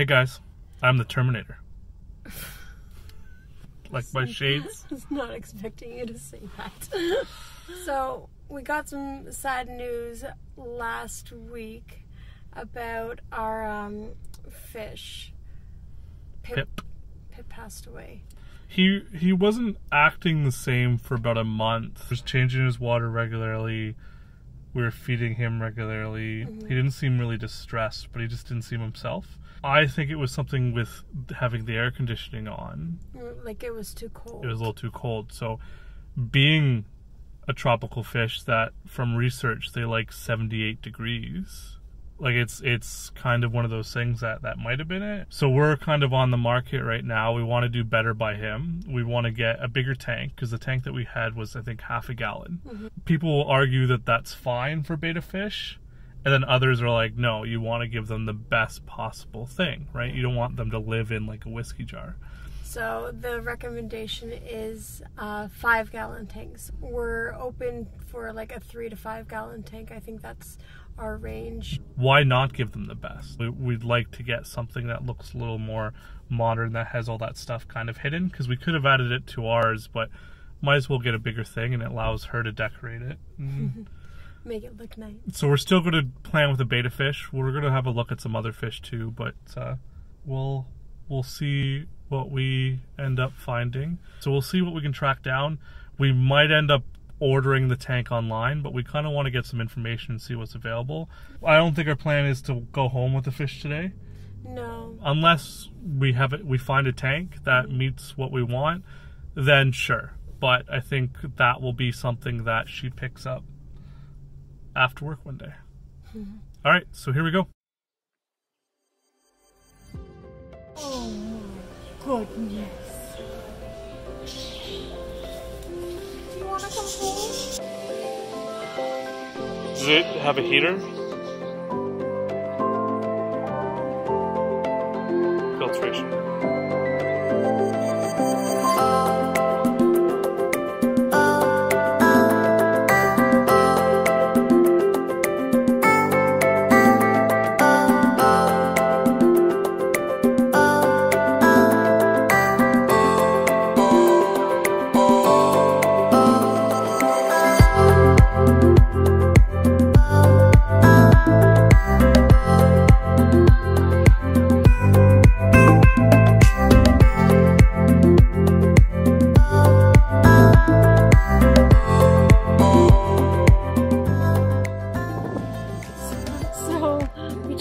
Hey guys, I'm the Terminator. like my shades. I was not expecting you to say that. so, we got some sad news last week about our um, fish. Pip. Pip passed away. He he wasn't acting the same for about a month. He was changing his water regularly. We were feeding him regularly. Mm-hmm. He didn't seem really distressed, but he just didn't seem himself. I think it was something with having the air conditioning on. Like it was too cold. It was a little too cold. So, being a tropical fish that from research they like 78 degrees. Like it's it's kind of one of those things that that might have been it. So we're kind of on the market right now. We want to do better by him. We want to get a bigger tank because the tank that we had was I think half a gallon. Mm-hmm. People will argue that that's fine for betta fish. And then others are like, no, you want to give them the best possible thing, right? You don't want them to live in like a whiskey jar. So the recommendation is uh, five gallon tanks. We're open for like a three to five gallon tank. I think that's our range. why not give them the best? We, we'd like to get something that looks a little more modern, that has all that stuff kind of hidden, because we could have added it to ours, but might as well get a bigger thing and it allows her to decorate it. Mhm. Make it look nice. so we're still going to plan with a betta fish. We're going to have a look at some other fish too, but uh, we'll we'll see what we end up finding. So we'll see what we can track down. We might end up ordering the tank online, but we kind of want to get some information and see what's available. I don't think our plan is to go home with the fish today, No. unless we have it. We find a tank that meets what we want, then sure. But I think that will be something that she picks up after work one day. Mm-hmm. All right, so here we go. Oh my goodness. Do you want to come home? Does it have a heater? Filtration.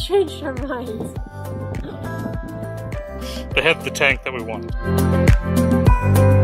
Changed our minds. They have the tank that we wanted.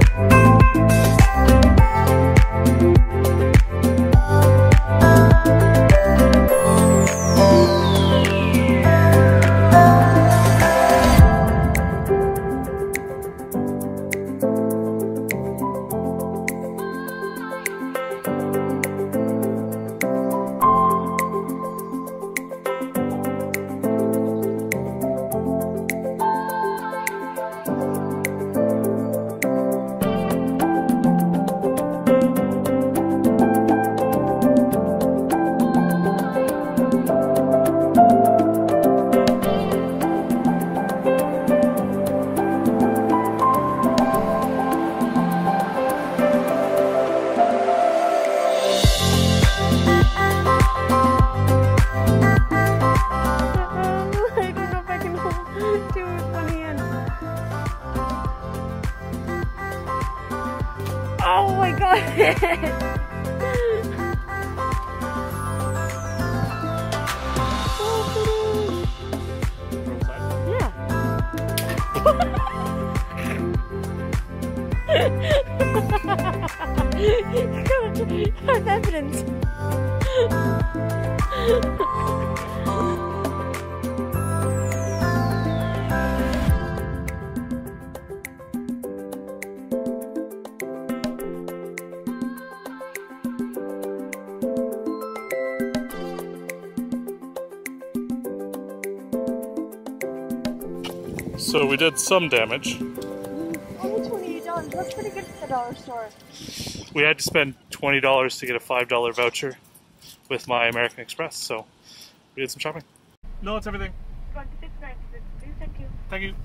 Oh my god! yeah. Have evidence. So we did some damage. Only twenty-eight dollars. That's pretty good for the dollar store. We had to spend twenty dollars to get a five dollar voucher with my American Express, so we did some shopping. No, it's everything. Twenty-six ninety-six. Thank you. Thank you.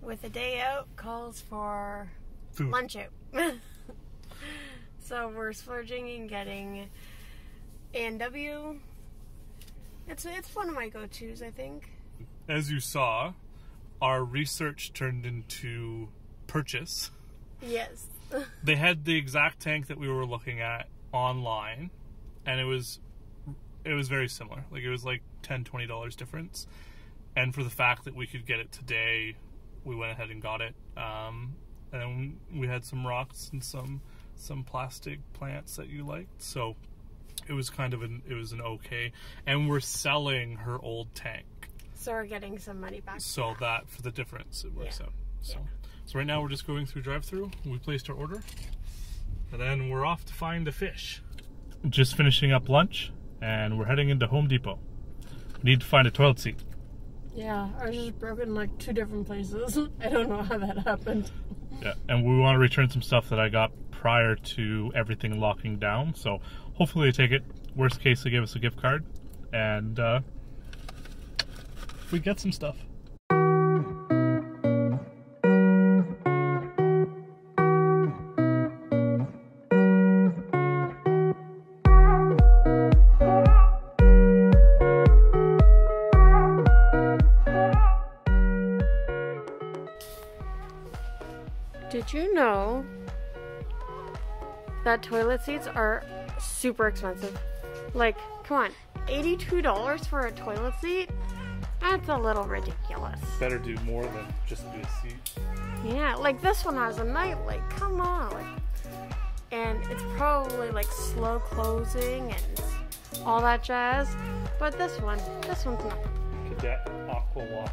With a day out calls for Food. lunch out. so we're splurging and getting A&W. It's it's one of my go-tos, I think. As you saw, our research turned into purchase. Yes. They had the exact tank that we were looking at online, and it was it was very similar. Like it was like 10 20 dollars difference. And for the fact that we could get it today, we went ahead and got it. Um, and we had some rocks and some some plastic plants that you liked. So it was kind of an it was an okay. And we're selling her old tank. So we're getting some money back. So that for the difference it works Yeah. out. So Yeah. so right now we're just going through drive through. We placed our order. And then we're off to find the fish. Just finishing up lunch and we're heading into Home Depot. We need to find a toilet seat. Yeah, ours is broken like two different places. I don't know how that happened. Yeah. And we want to return some stuff that I got prior to everything locking down. So hopefully they take it. Worst case they give us a gift card. And uh we get some stuff. Did you know that toilet seats are super expensive? Like, come on, $82 for a toilet seat? That's a little ridiculous. Better do more than just be a seat. Yeah, like this one has a nightlight. Come on. Like, and it's probably like slow closing and all that jazz. But this one, this one's not Cadet Aqua Wash.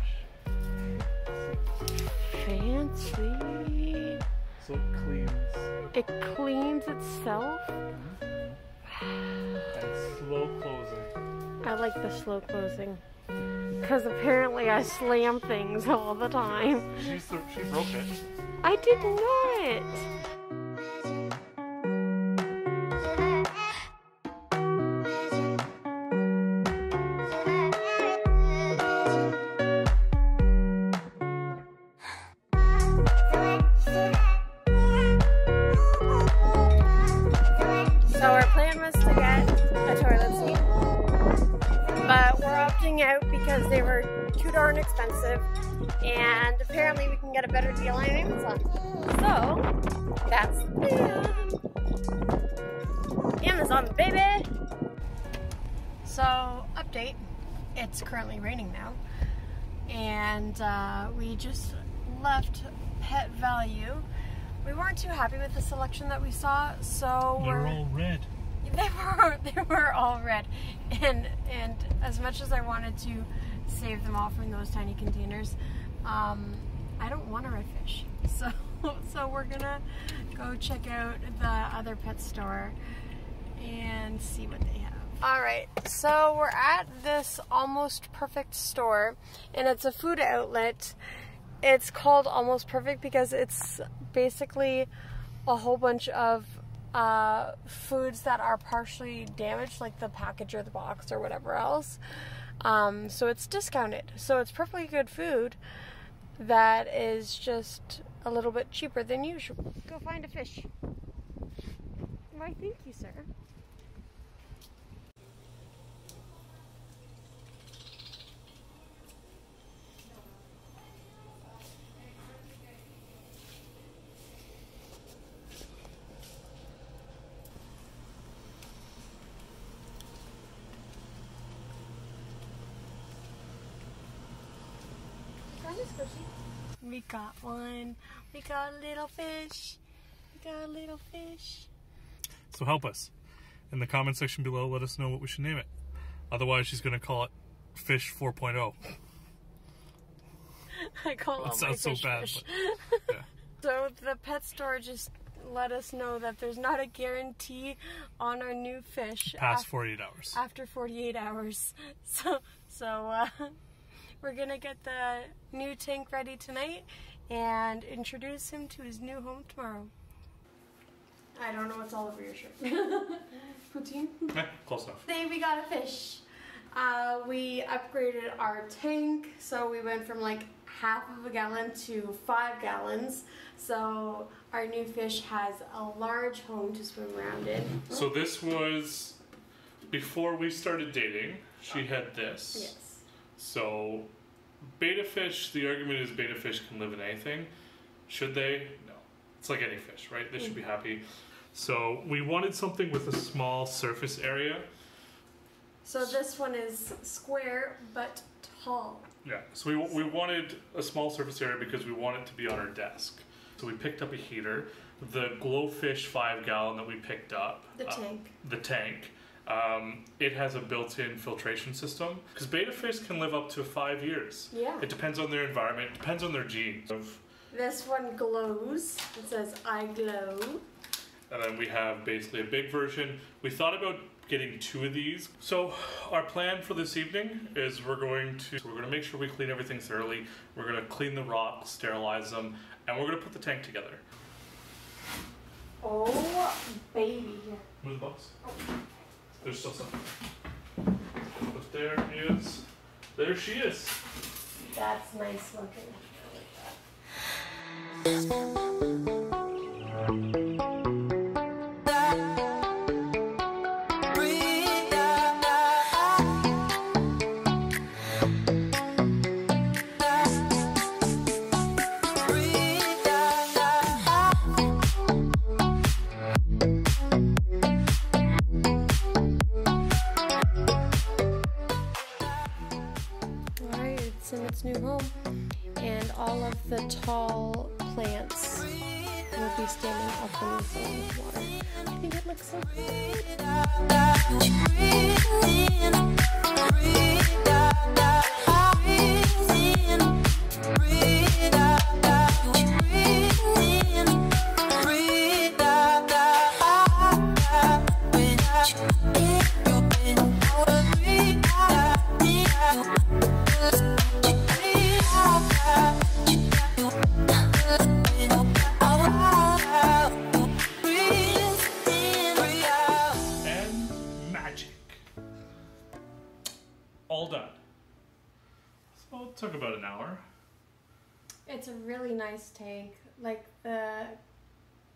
fancy. So it cleans It cleans itself. and slow closing. I like the slow closing. Because apparently I slam things all the time. She, she broke it. I did not. So our plan was to get a toilet seat, but we're opting out because they were too darn expensive, and apparently we can get a better deal on Amazon. So that's the plan. Amazon, baby. So update. It's currently raining now, and uh, we just left Pet Valu. We weren't too happy with the selection that we saw, so They're we're all red. they were they were all red, and and as much as I wanted to save them all from those tiny containers, um, I don't want a red fish. So so we're gonna go check out the other pet store and see what they have. All right, so we're at this almost perfect store, and it's a food outlet. It's called Almost Perfect because it's basically a whole bunch of uh, foods that are partially damaged, like the package or the box or whatever else. Um, so it's discounted. So it's perfectly good food that is just a little bit cheaper than usual. Go find a fish. Why, thank you, sir. We got one. We got a little fish. We got a little fish. So help us. In the comment section below, let us know what we should name it. Otherwise, she's going to call it Fish oh. 4.0. I call my sounds so bad. fish. But, yeah. So the pet store just let us know that there's not a guarantee on our new fish Past 48 hours. after 48 hours. So so uh, we're gonna get the new tank ready tonight and introduce him to his new home tomorrow. I don't know what's all over your shirt. Poutine. Eh, close enough. Today we got a fish. Uh, we upgraded our tank, so we went from like half of a gallon to five gallons. So our new fish has a large home to swim around in. So this was before we started dating. She had this. Yes. So betta fish. The argument is betta fish can live in anything. Should they? No. It's like any fish, right? They should be happy. So we wanted something with a small surface area. So this one is square but tall. Yeah. So we, we wanted a small surface area because we want it to be on our desk. So we picked up a heater. The GloFish five gallon that we picked up. The uh, tank. the tank. Um, it has a built-in filtration system because betta fish can live up to five years. Yeah. It depends on their environment. It depends on their genes. This one glows. It says I glow. And then we have basically a big version. We thought about getting two of these. So our plan for this evening is we're going to so we're going to make sure we clean everything thoroughly. We're going to clean the rocks, sterilize them, and we're going to put the tank together. Oh baby. Move the box. There's still some. But there is. There she is. That's nice looking. In its new home. And all of the tall plants will be standing up in the water. I think it looks so cool. Tank. Like the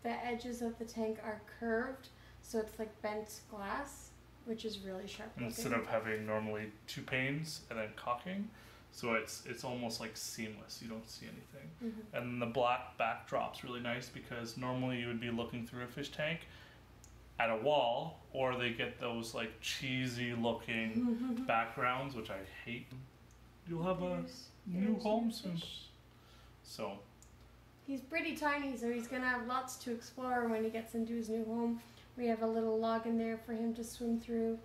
the edges of the tank are curved, so it's like bent glass, which is really sharp. Instead of having normally two panes and then caulking, so it's it's almost like seamless. You don't see anything. Mhm. And the black backdrop's really nice because normally you would be looking through a fish tank at a wall, or they get those like cheesy looking backgrounds, which I hate. You'll have a There's- new there's home soon. So He's pretty tiny, so he's gonna have lots to explore when he gets into his new home. We have a little log in there for him to swim through.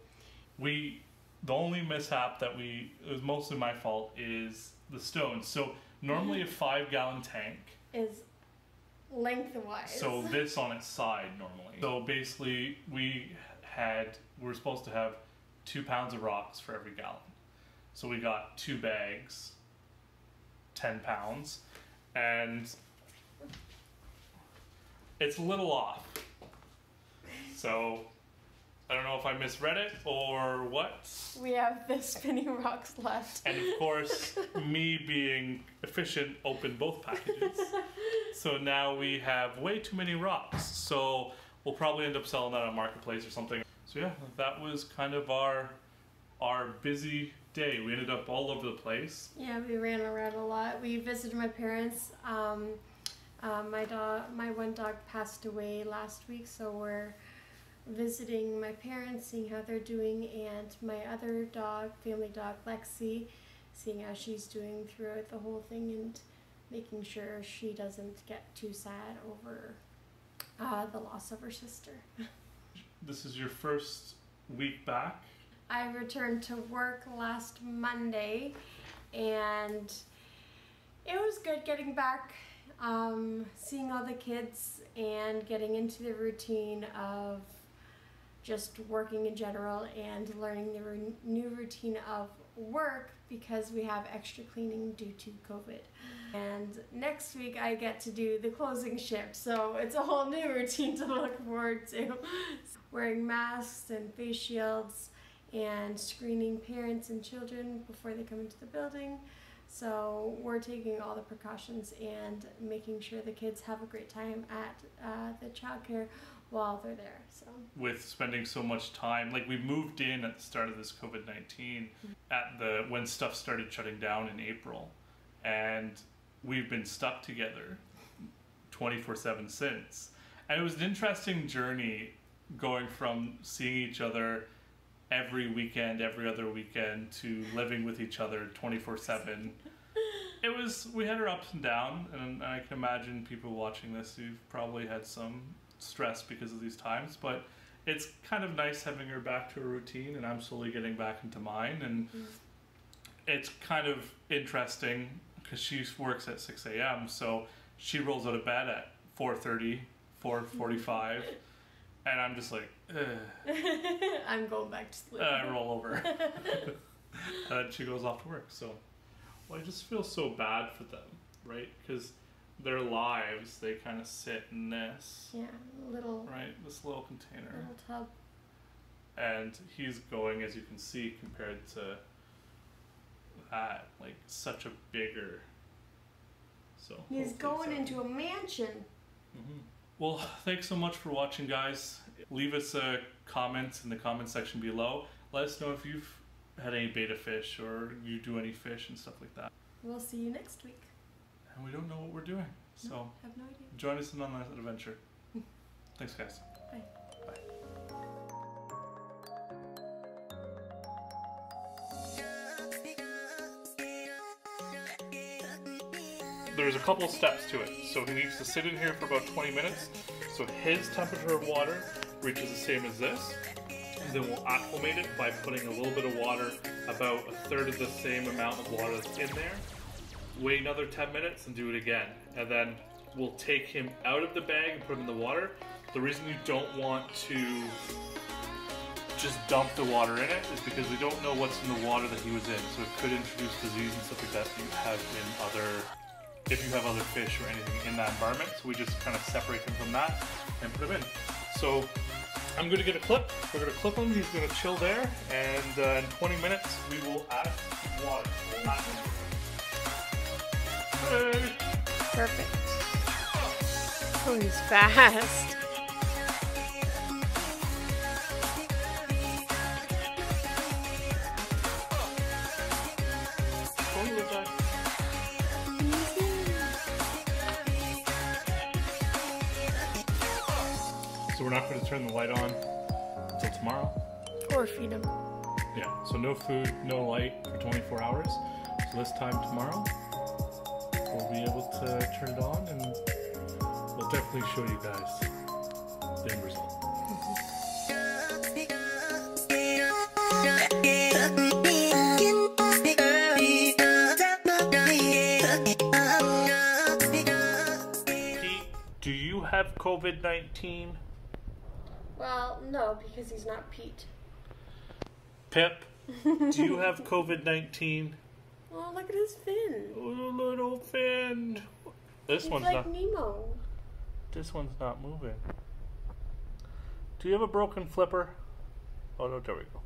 we, the only mishap that we it was mostly my fault is the stones. So normally a five gallon tank. Is lengthwise. So this on its side normally. So basically, we had we were supposed to have two pounds of rocks for every gallon. So we got two bags, ten pounds, and it's a little off. So I don't know if I misread it or what. we have the spinning rocks left. And of course, me being efficient opened both packages. So now we have way too many rocks. So we'll probably end up selling that on a marketplace or something. So yeah, that was kind of our our busy day. We ended up all over the place. Yeah, we ran around a lot. We visited my parents. Um, um, my dog, my one dog passed away last week, so we're visiting my parents, seeing how they're doing, and my other dog, family dog Lexi, seeing how she's doing throughout the whole thing, and making sure she doesn't get too sad over uh, the loss of her sister. This is your first week back. I returned to work last Monday and it was good getting back, um, seeing all the kids and getting into the routine of just working in general and learning the new routine of work because we have extra cleaning due to COVID. And next week I get to do the closing shift, so it's a whole new routine to look forward to. Wearing masks and face shields and screening parents and children before they come into the building. So we're taking all the precautions and making sure the kids have a great time at uh, the childcare while they're there. So. With spending so much time like we moved in at the start of this covid-19 at the when stuff started shutting down in april. And we've been stuck together 24-7 since. And it was an interesting journey going from seeing each other every weekend every other weekend to living with each other 24-7 it was we had our ups and downs and i can imagine people watching this who've probably had some stress because of these times but it's kind of nice having her back to a routine and i'm slowly getting back into mine and mm-hmm. it's kind of interesting because she works at 6 a.m so she rolls out of bed at 4.30 4.45 and i'm just like. I'm going back to sleep. and i roll over and she goes off to work so i just feel so bad for them right because their lives they kind of sit in this yeah, little right this little container little tub. and he's going as you can see compared to that like such a bigger so He's going so- into a mansion. Mhm. well thanks so much for watching guys leave us a comment in the comment section below let us know if you've had any betta fish or you do any fish and stuff like that We'll see you next week. and we don't know what we're doing so No, have no idea. join us in on that adventure thanks guys Bye. there's a couple steps to it. So he needs to sit in here for about 20 minutes. So his temperature of water reaches the same as this. Then we'll acclimate it by putting a little bit of water, about a third of the same amount of water that's in there. Wait another 10 minutes and do it again. And then we'll take him out of the bag and put him in the water. The reason you don't want to just dump the water in it is because we don't know what's in the water that he was in. So it could introduce disease and stuff like that that you have in other if you have other fish or anything in that environment. So we just kind of separate them from that and put them in. So I'm going to get a clip. We're going to clip him. He's going to chill there. And uh, in 20 minutes, we will add water. We'll add Hey. Perfect. Oh, he's fast. Turn the light on until tomorrow. Or feed him. Yeah, so no food, no light for 24 hours. So this time tomorrow, we'll be able to turn it on and we'll definitely show you guys the end result. Pete, do you have COVID 19? Well, no, because he's not Pete. Pip, do you have COVID 19? Oh, look at his fin. Oh, little fin. This He's one's like not. Nemo. This one's not moving. Do you have a broken flipper? Oh no, there we go.